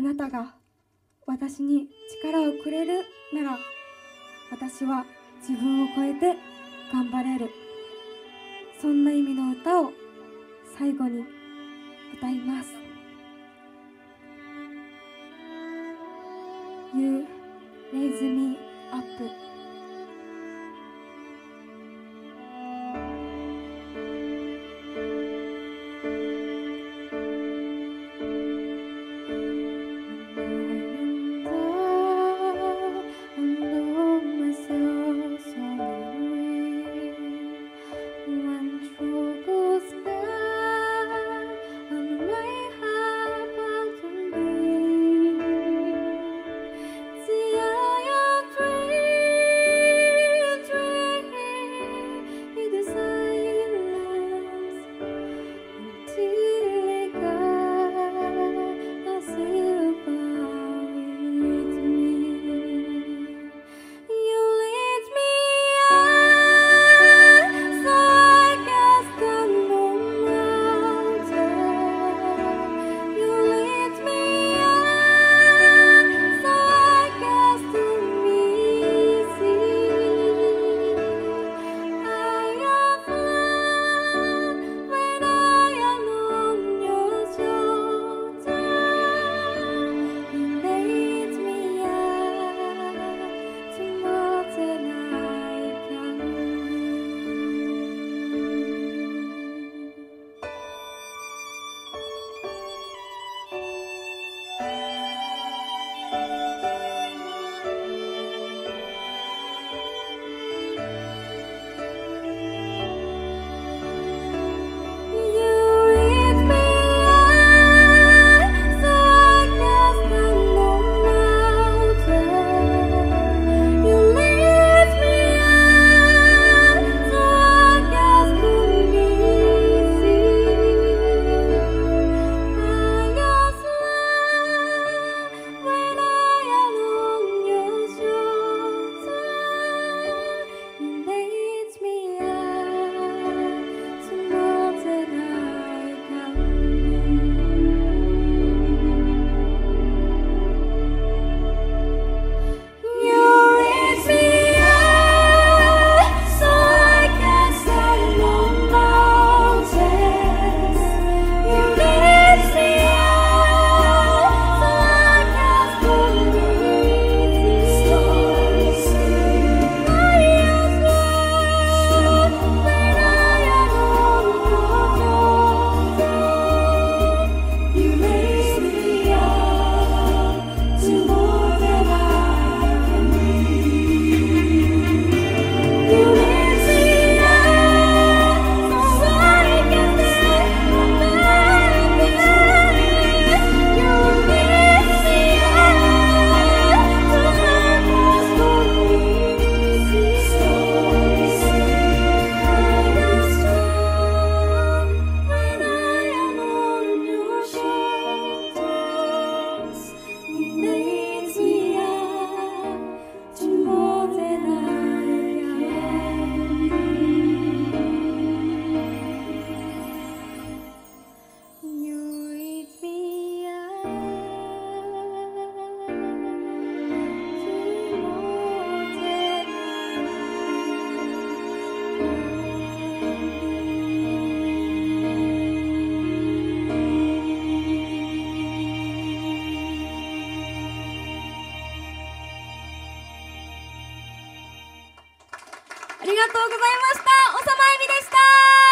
あなたが私に力をくれるなら私は自分を超えて頑張れる。そんな意味の歌を最後に歌います。You raise me up. ありがとうございました。おさまえみでした。